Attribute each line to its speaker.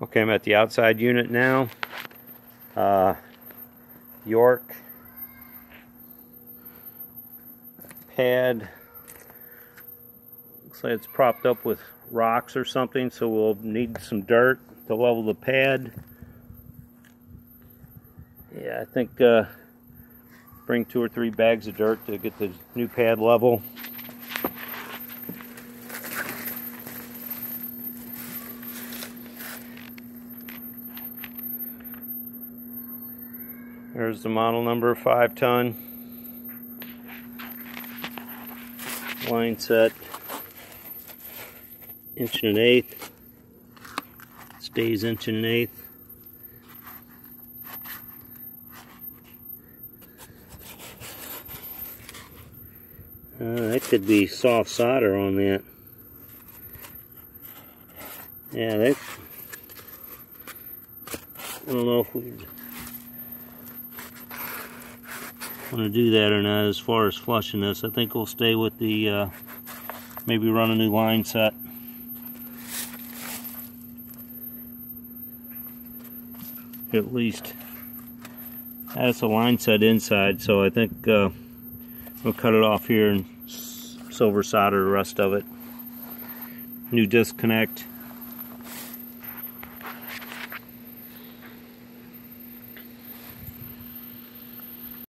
Speaker 1: Okay, I'm at the outside unit now. Uh, York pad. Looks like it's propped up with rocks or something, so we'll need some dirt to level the pad. Yeah, I think uh, bring two or three bags of dirt to get the new pad level. There's the model number, five ton. Line set, inch and an eighth. Stays inch and an eighth. Uh, that could be soft solder on that. Yeah, that. I don't know if we want to do that or not as far as flushing this. I think we'll stay with the, uh, maybe run a new line set. At least. That's a line set inside, so I think uh, we'll cut it off here and silver solder the rest of it. New disconnect.